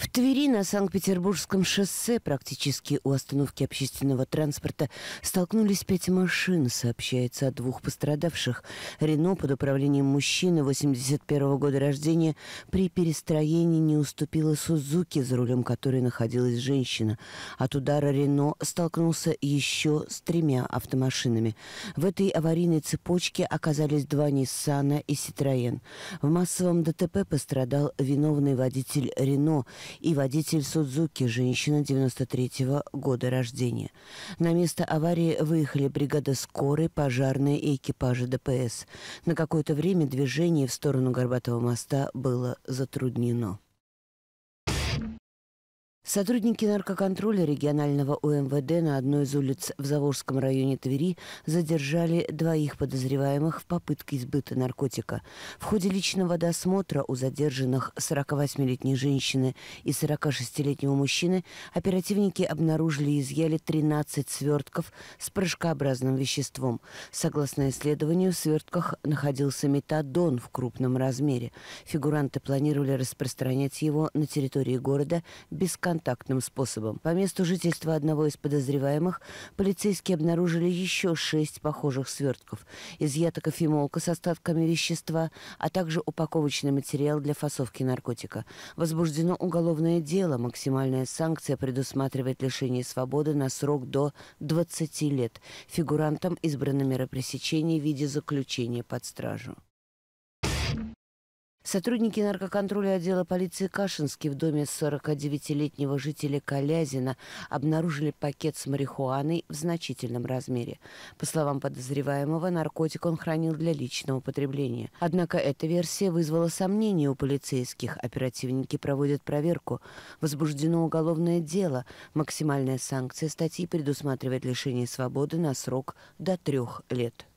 В Твери на Санкт-Петербургском шоссе практически у остановки общественного транспорта столкнулись пять машин, сообщается о двух пострадавших. Рено под управлением мужчины 81 года рождения при перестроении не уступила Сузуки, за рулем которой находилась женщина. От удара Рено столкнулся еще с тремя автомашинами. В этой аварийной цепочке оказались два Ниссана и Ситроен. В массовом ДТП пострадал виновный водитель Рено – и водитель Судзуки, женщина 93-го года рождения. На место аварии выехали бригада скорой, пожарные и экипажи ДПС. На какое-то время движение в сторону Горбатого моста было затруднено. Сотрудники наркоконтроля регионального УМВД на одной из улиц в Заволжском районе Твери задержали двоих подозреваемых в попытке избыта наркотика. В ходе личного досмотра у задержанных 48-летней женщины и 46-летнего мужчины оперативники обнаружили и изъяли 13 свертков с порошкообразным веществом. Согласно исследованию, в свертках находился метадон в крупном размере. Фигуранты планировали распространять его на территории города без контроля контактным способом. По месту жительства одного из подозреваемых полицейские обнаружили еще шесть похожих свертков. Изъята кофемолка с остатками вещества, а также упаковочный материал для фасовки наркотика. Возбуждено уголовное дело. Максимальная санкция предусматривает лишение свободы на срок до 20 лет. Фигурантам избрана мера пресечения в виде заключения под стражу. Сотрудники наркоконтроля отдела полиции Кашинский в доме 49-летнего жителя Калязина обнаружили пакет с марихуаной в значительном размере. По словам подозреваемого, наркотик он хранил для личного потребления. Однако эта версия вызвала сомнения у полицейских. Оперативники проводят проверку. Возбуждено уголовное дело. Максимальная санкция статьи предусматривает лишение свободы на срок до трех лет.